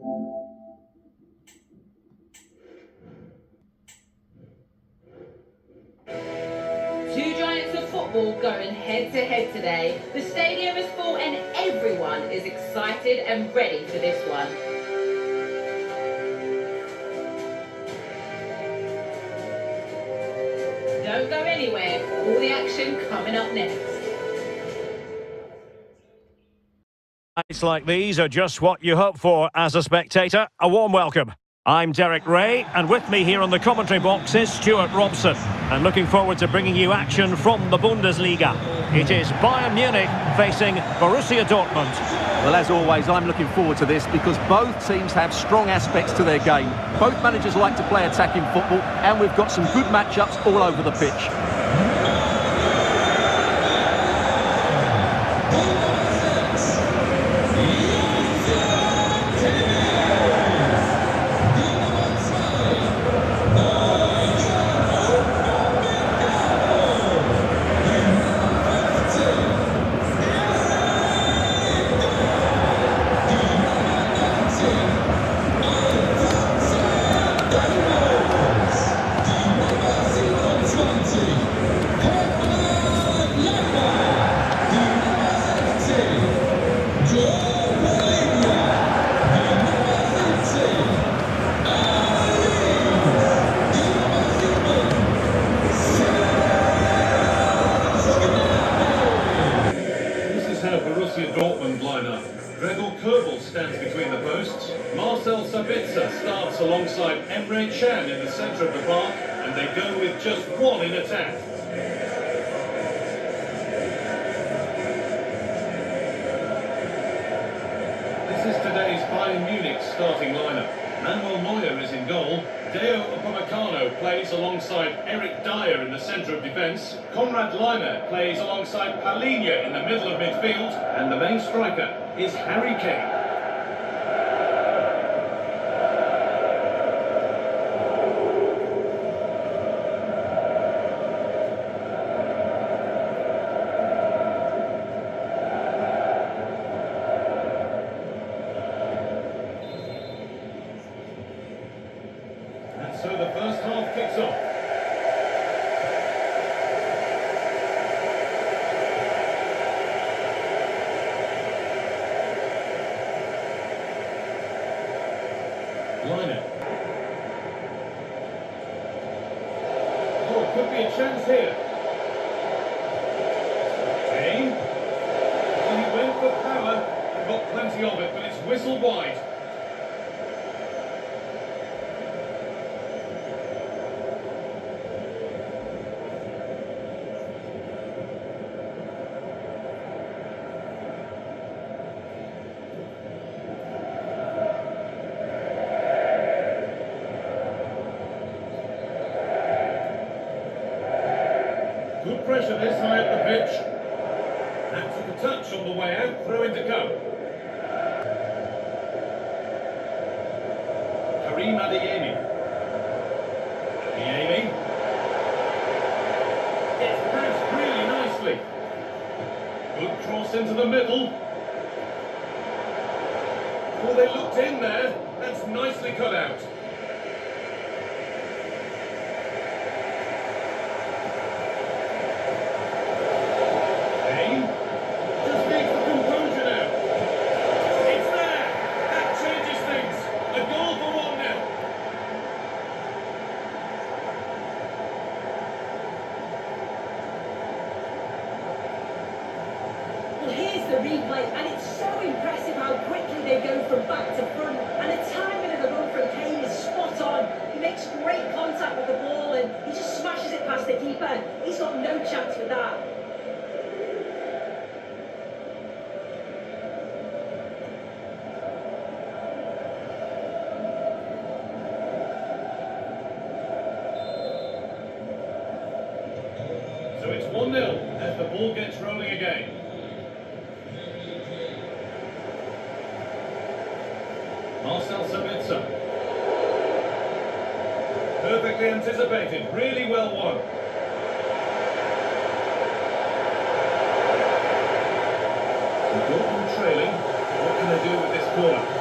Two giants of football going head to head today. The stadium is full and everyone is excited and ready for this one. Don't go anywhere. All the action coming up next. Nights like these are just what you hope for as a spectator. A warm welcome. I'm Derek Ray, and with me here on the commentary box is Stuart Robson. And looking forward to bringing you action from the Bundesliga. It is Bayern Munich facing Borussia Dortmund. Well, as always, I'm looking forward to this because both teams have strong aspects to their game. Both managers like to play attacking football, and we've got some good matchups all over the pitch. This is how Borussia Dortmund line up. Gregor Kobel stands between the posts. Marcel Sabitzer starts alongside Emre Can in the centre of the park, and they go with just one in attack. This is today's Bayern Munich starting lineup. Manuel Neuer is in goal. Dayot Upamecano plays alongside Eric Dier in the centre of defence. Konrad Laimer plays alongside Palhinha in the middle of midfield. And the main striker is Harry Kane. And so the first half kicks off. Liner. Oh, could be a chance here. Kane. Well, he went for power and got plenty of it, but it's whistled wide. Good pressure this high up the pitch. That took a touch on the way out, through in to go. Karim Adeyemi. Adeyemi. It's passed really nicely. Good cross into the middle. Oh, they looked in there. That's nicely cut out. Kane. Just needs the composure now. It's there. That changes things. A goal for one now. Well, here's the replay, and it's so impressive how quickly they go from back to front. And the timing of the run from Kane is spot on. Great contact with the ball, and he just smashes it past the keeper. He's got no chance with that. So it's 1 0 as the ball gets rolling again. Marcel Sabitzer. Perfectly anticipated, really well won. The Dortmund trailing. What can they do with this corner?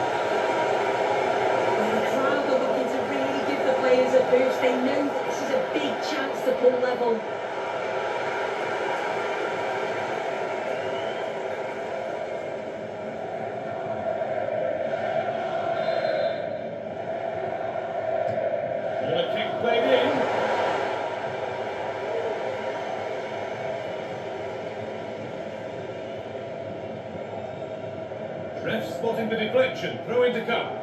Ref spotting the deflection. Throw in to come.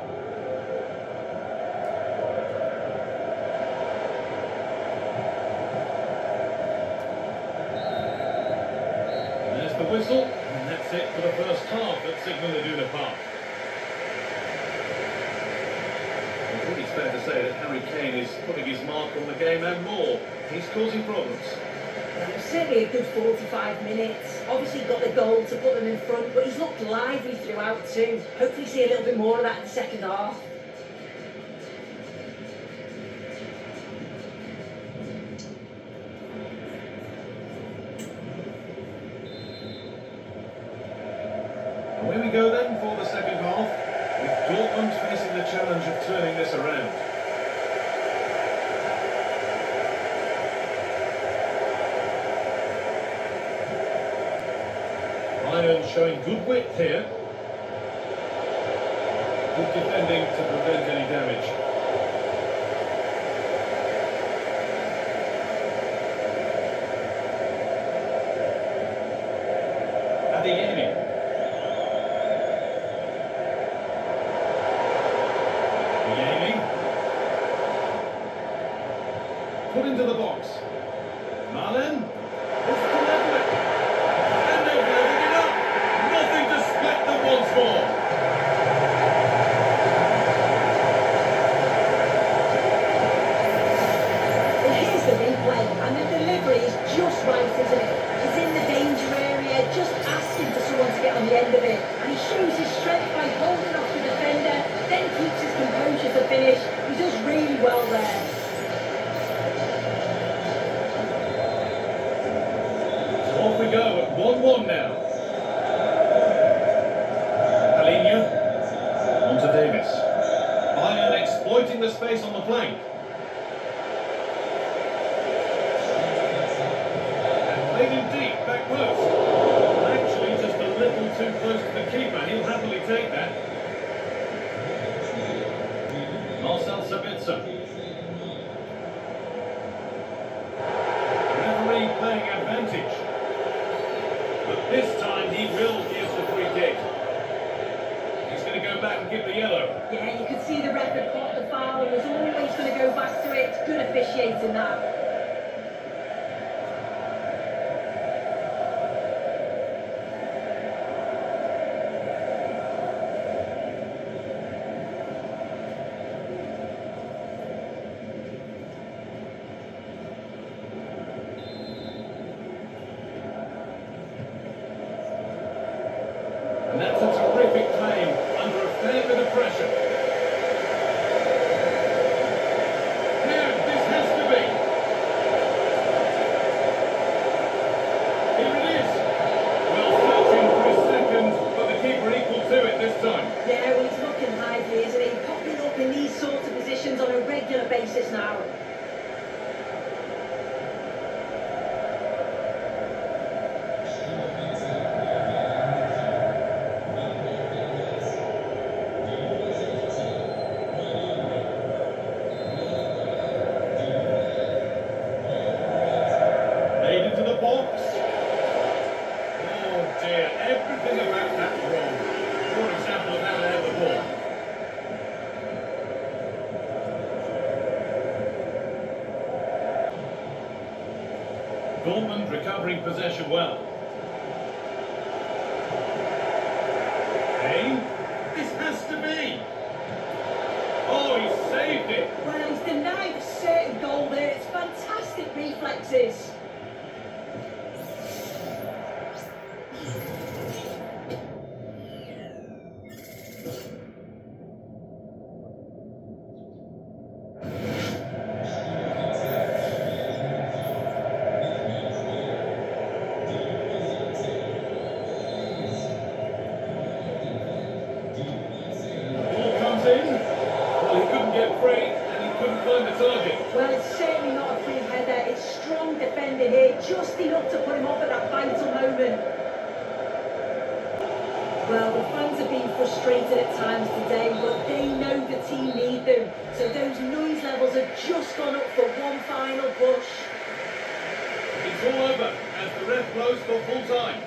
There's the whistle, and that's it for the first half at Signal Iduna Park. I think it's fair to say that Harry Kane is putting his mark on the game and more. He's causing problems. Certainly a good 45 minutes. Obviously got the goal to put them in front, but he's looked lively throughout too. Hopefully see a little bit more of that in the second half. Away we go then for the second half, with Dortmund facing the challenge of turning this around. Bayern showing good width here. Good defending to prevent any damage. Adeyemi. Adeyemi. Put into the box. Malen. It's delivered. And they've loaded it up. Nothing to split them once more. Well, here's the replay, and the delivery is just right, isn't it? He's in the danger area, just asking for someone to get on the end of it. And he shows his strength by holding off the defender, then keeps his composure to finish. He does really well there. So off we go at 1-1 now. Palhinha. On to Davies. Bayern exploiting the space on the flank. And played in deep, back post. Actually, just a little too close to the keeper. He'll happily take that. Marcel Sabitzer. Referee playing advantage. But this time he will give the free kick. He's going to go back and give the yellow. Yeah, you could see the ref had caught the foul and was always going to go back to it. Good officiating that. And that's a terrific claim under a fair bit of pressure. Here, this has to be. Here it is. Well, searching for a second, but the keeper equal to it this time. Yeah, well, he's looking lively, isn't he? Popping up in these sorts of positions on a regular basis now. Made into the box. Oh dear, everything about that wrong. For example, of how to have the ball. Recovering possession well. Kane, this has to be. Oh, he saved it. Well, he's denied a certain goal there. It's fantastic reflexes. Ball comes in. Well, he couldn't get free, and he couldn't find the target. Well, it's certainly not a free header. It's strong defending here, just enough to put him off at that vital moment. Well, the fans have been frustrated at times today, but they know the team need them. So those noise levels have just gone up for one final push. It's all over as the ref blows for full time.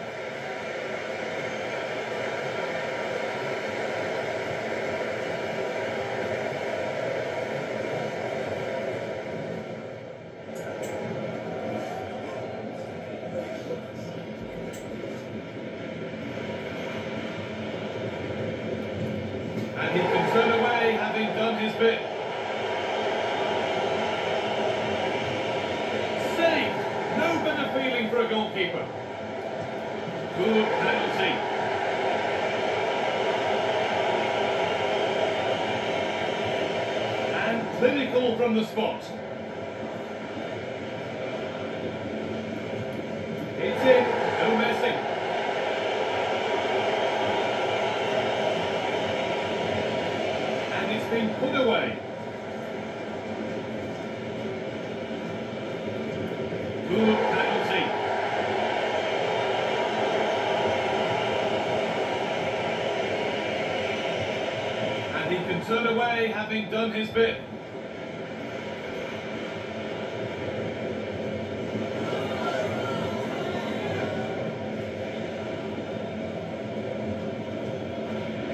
bit. Saved! No better feeling for a goalkeeper. Good penalty. And clinical from the spot. It's in, no messing. And it's been put away. Good penalty. Turn away having done his bit.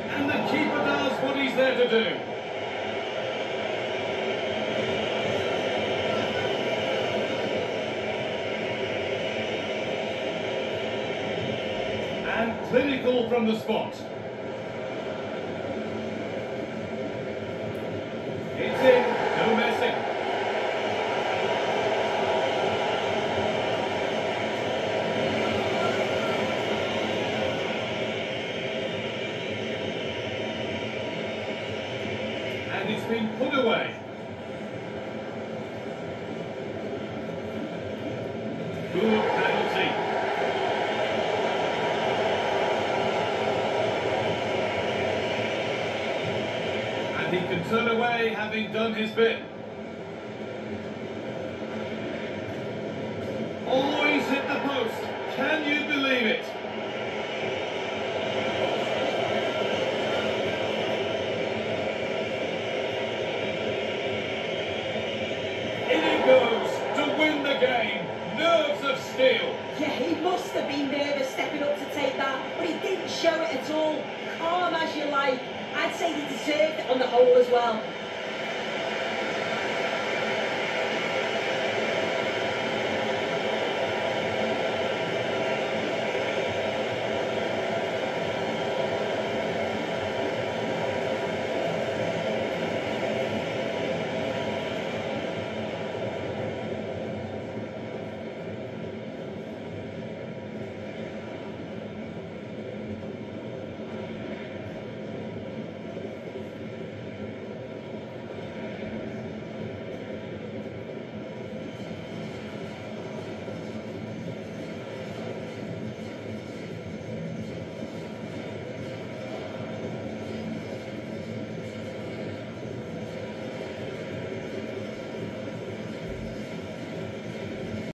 And the keeper does what he's there to do. And clinical from the spot. It's in, no messing. Been put away. Good penalty. And he can turn away having done his bit. Always hit the post. Can you believe it? In it goes to win the game. Nerves of steel. Yeah, he must have been nervous stepping up to take that, but he didn't show it at all. Calm as you like. I'd say he deserved on the whole as well.